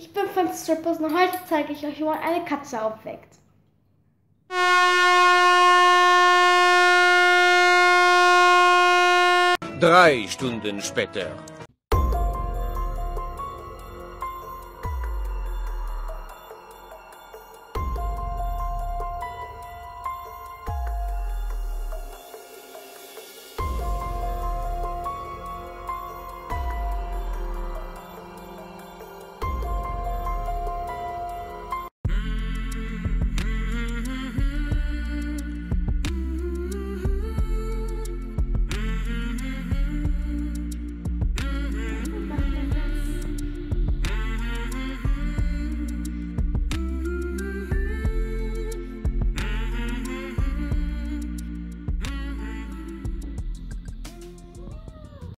Ich bin von Strippers und heute zeige ich euch, wie man eine Katze aufweckt. Drei Stunden später.